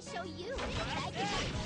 show you.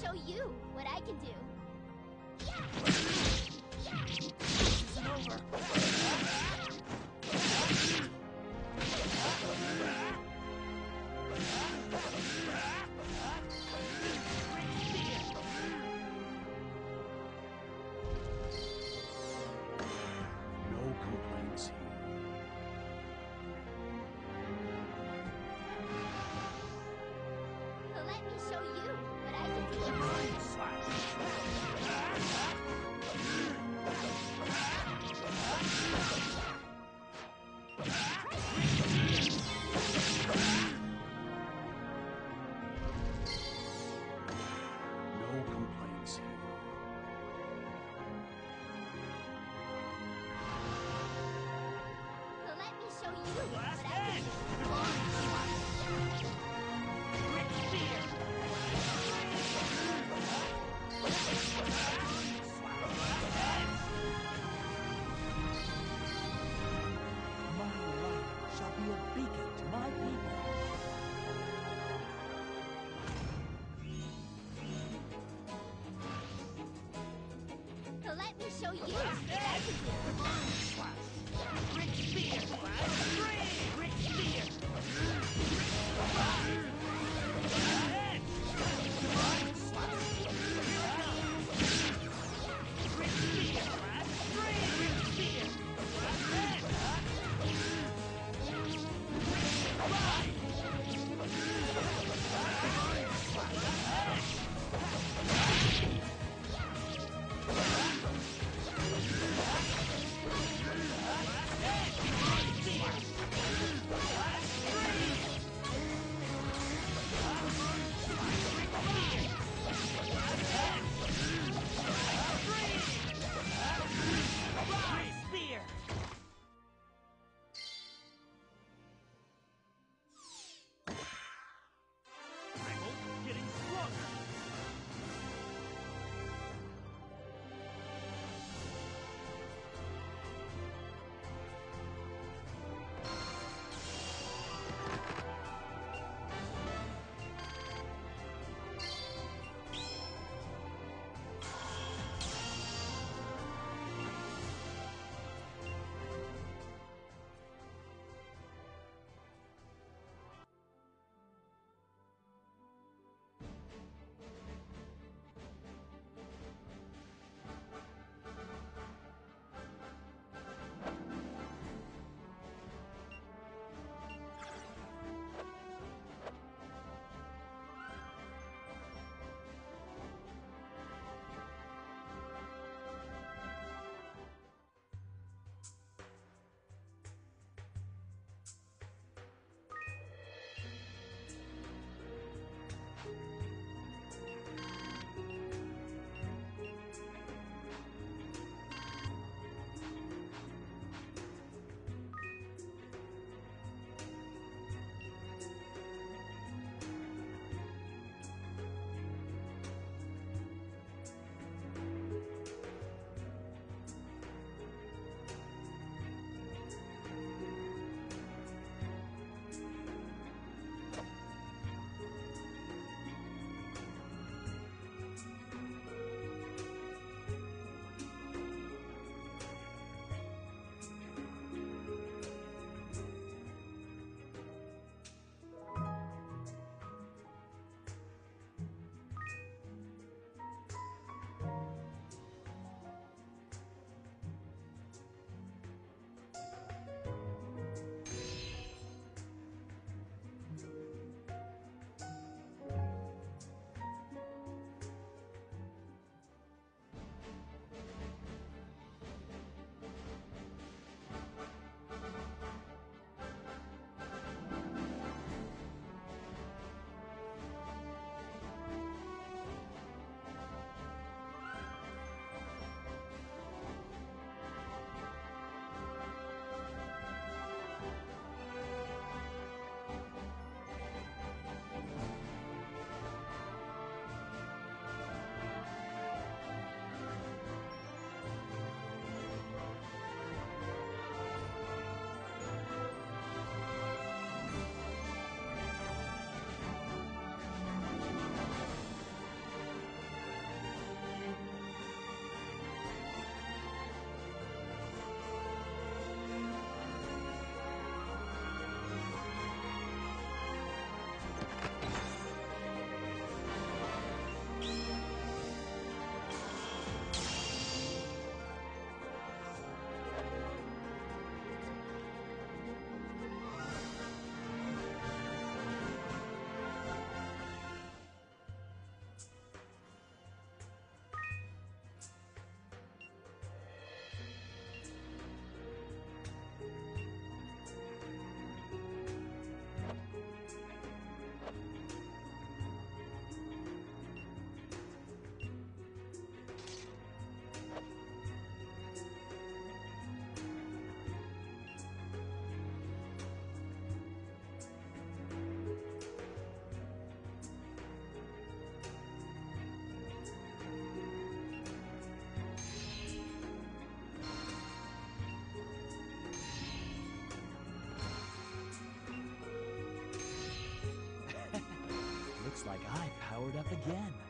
show you what I can do. Yeah! Yeah! This isn't over. Right. Let me show you. powered up again.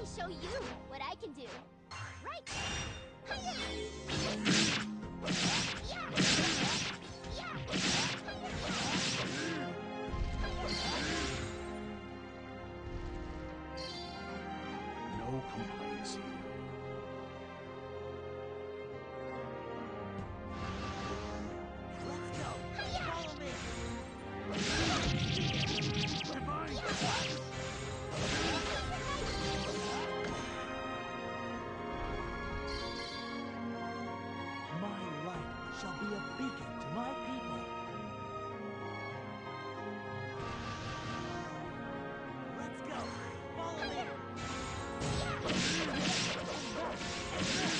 me show you what I can do. Yeah.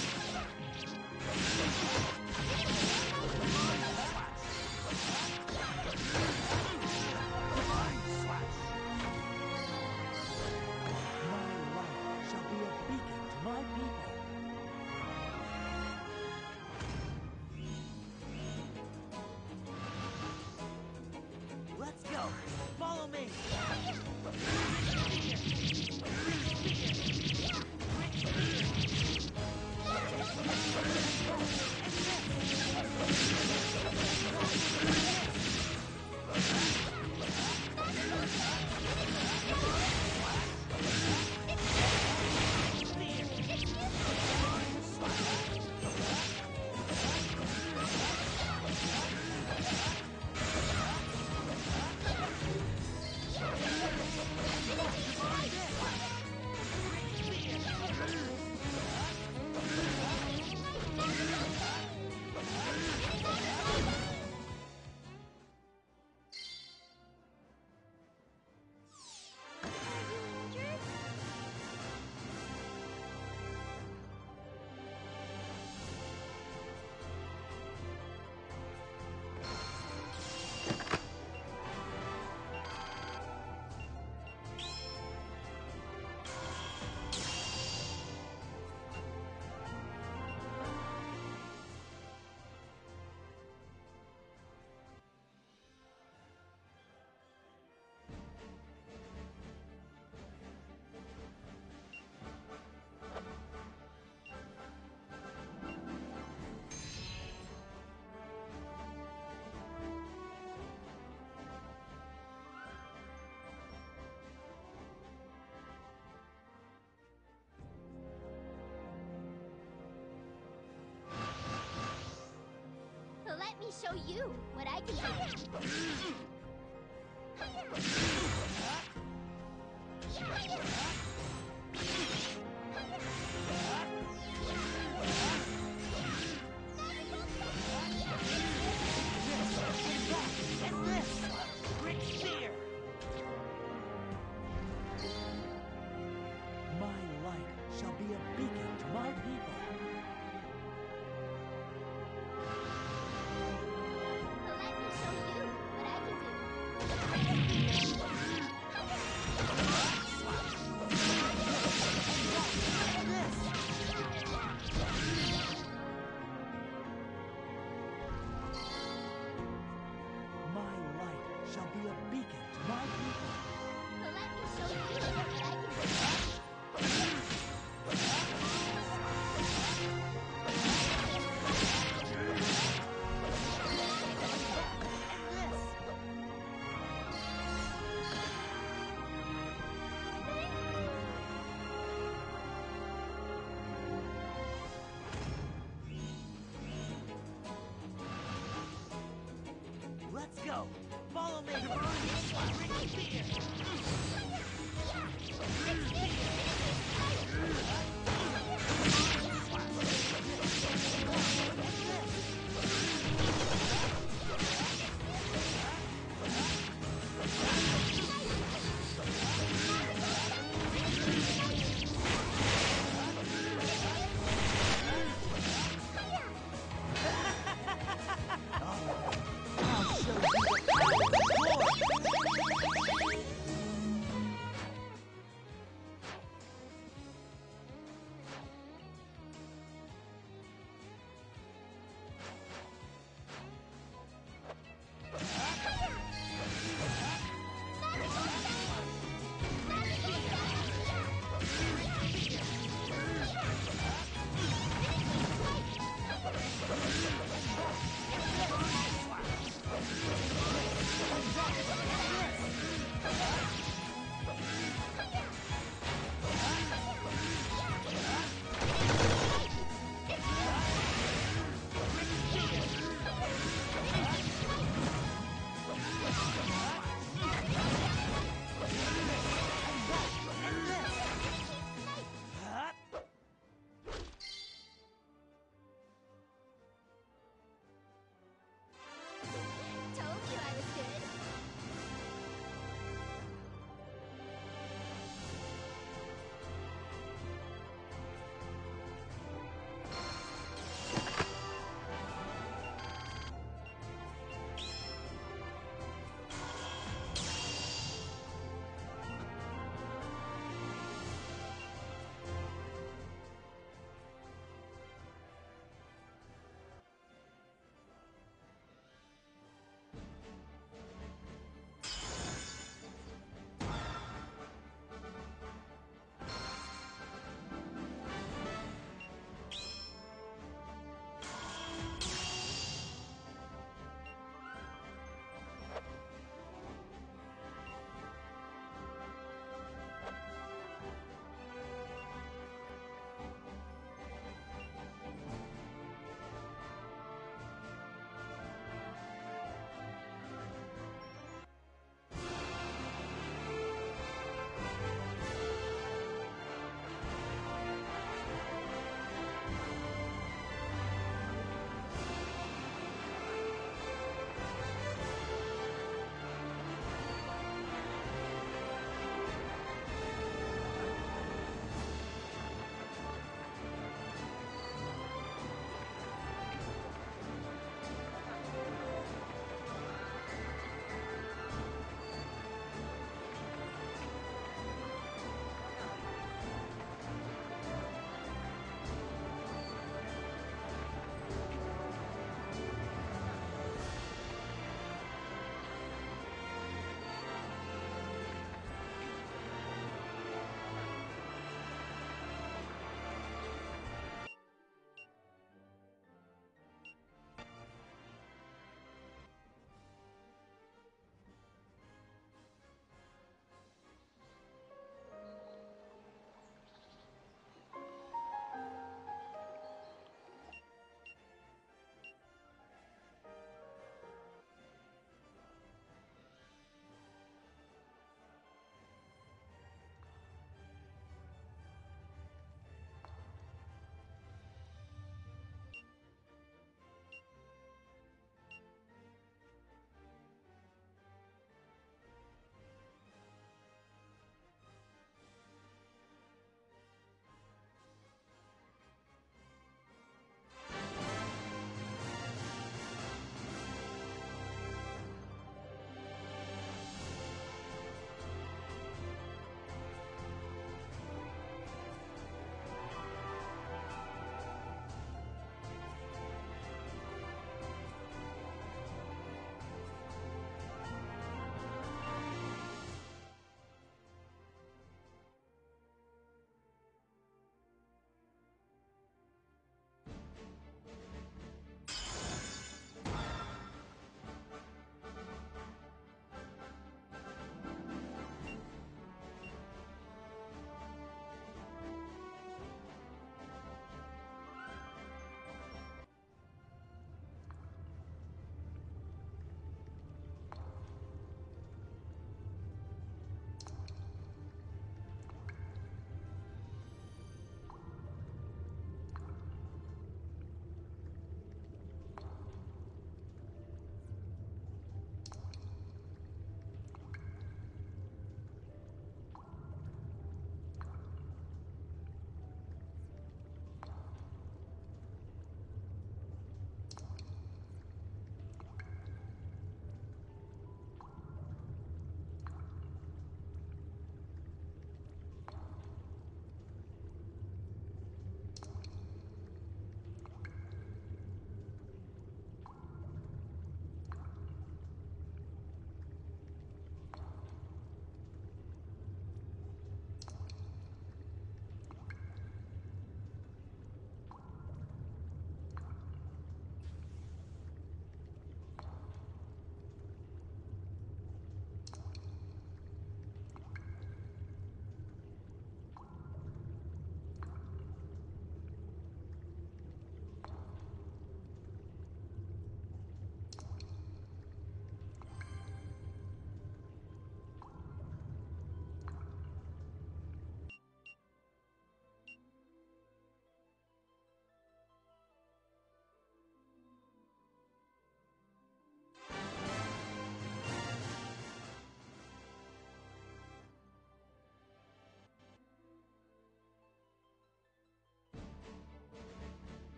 show you what I can. do.